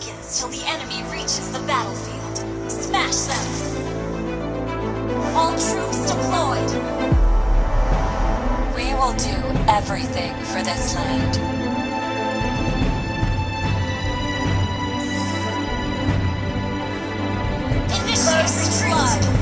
seconds till the enemy reaches the battlefield. Smash them! All troops deployed! We will do everything for this land. Initiate retreat!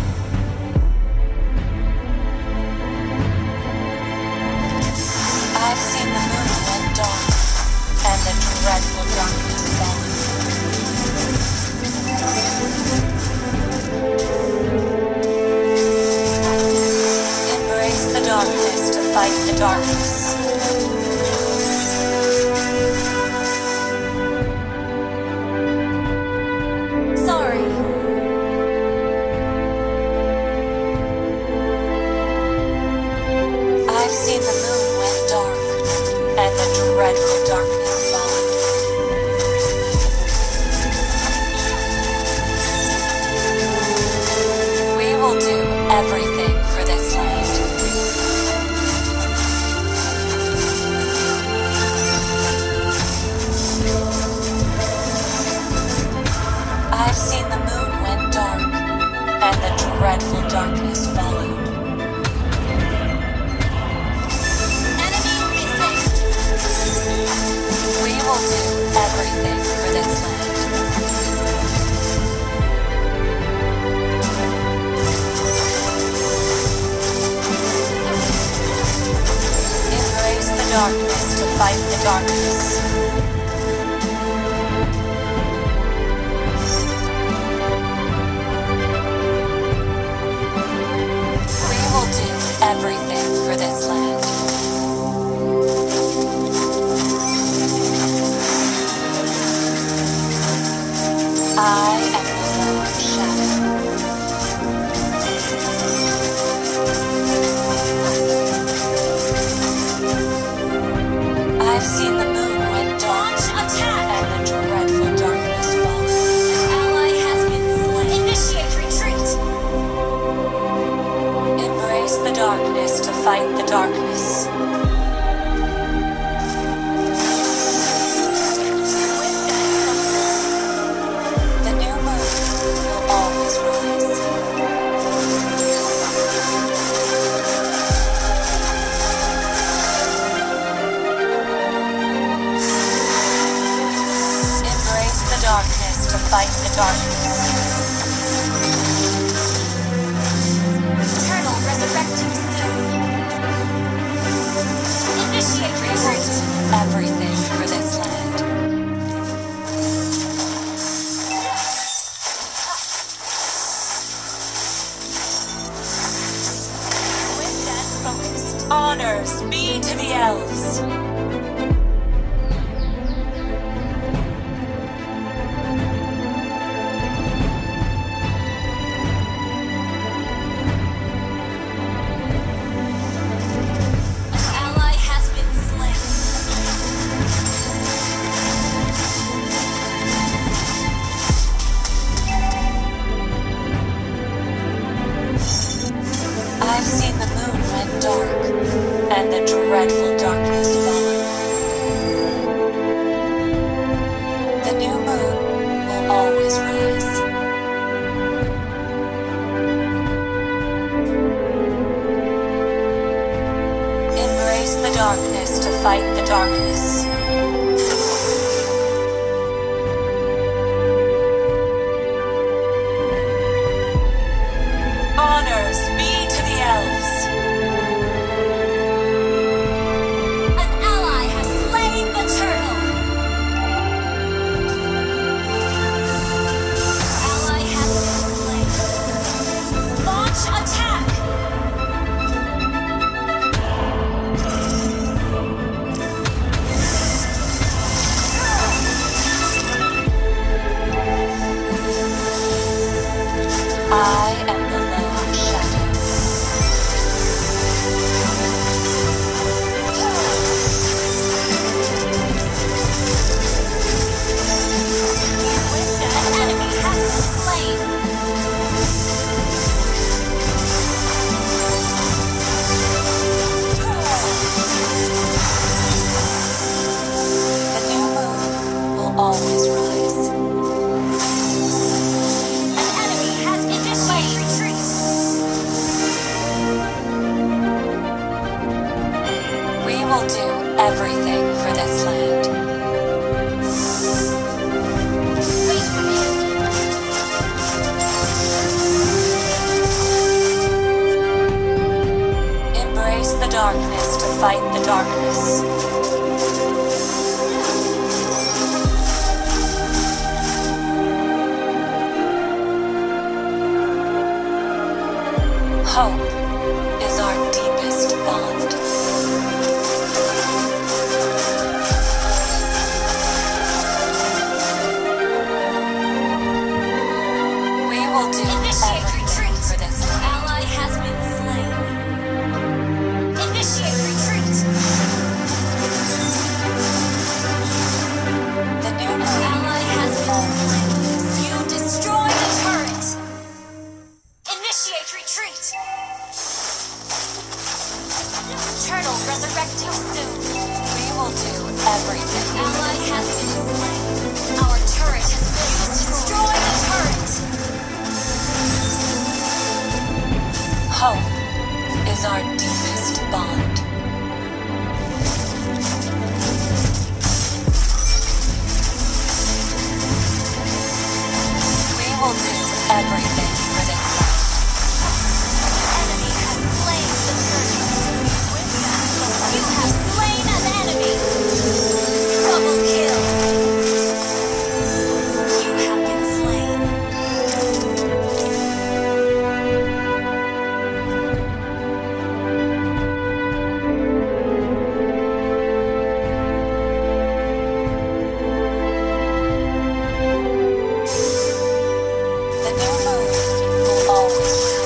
Dreadful darkness followed. We will do everything for this land. Embrace the darkness to fight the darkness. everything. Be to the elves. to fight the darkness. fight the darkness. resurrect you soon. We will do everything. Ally has been slain. Our turret has been destroyed. Destroy the turret! Hope is our deepest. the almost, always.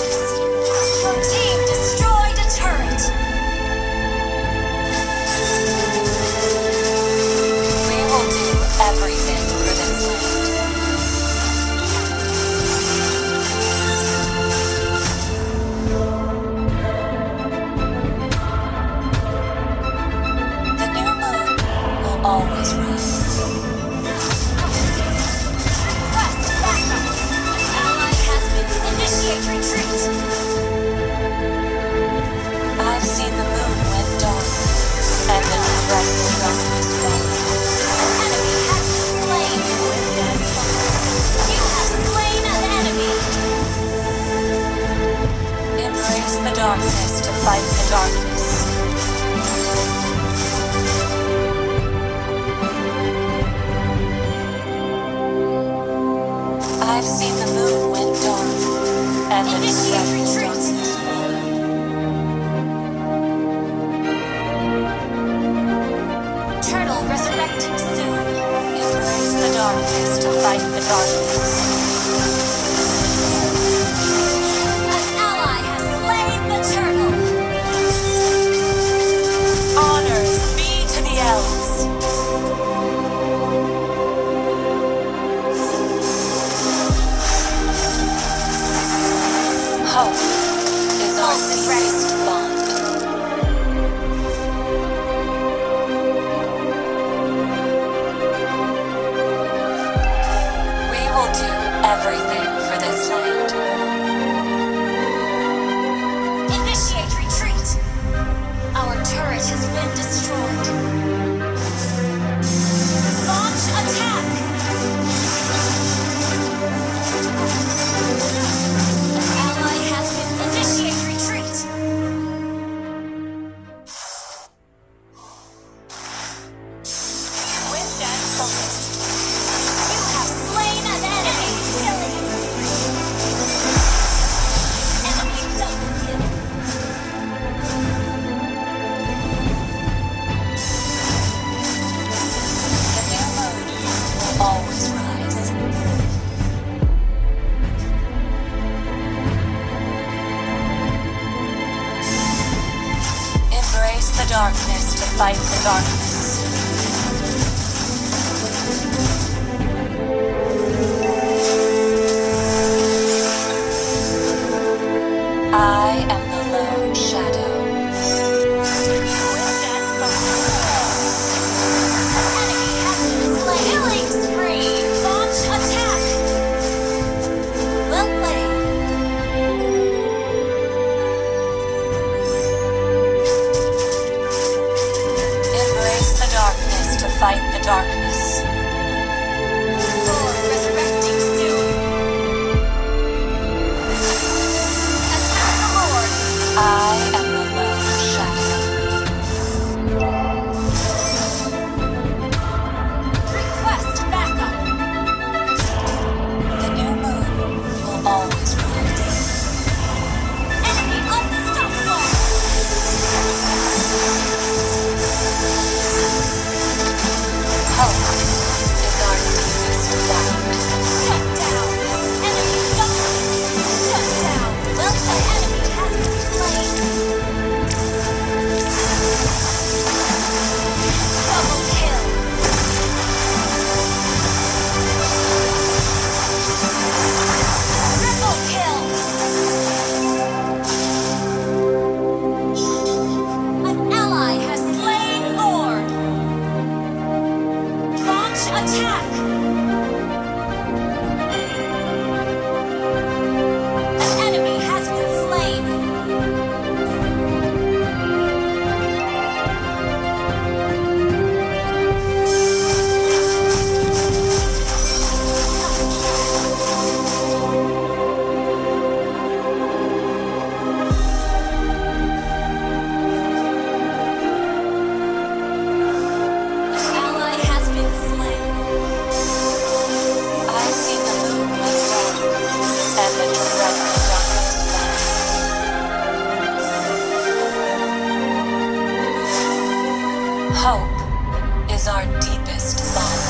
fight the darkness. is our deepest thought.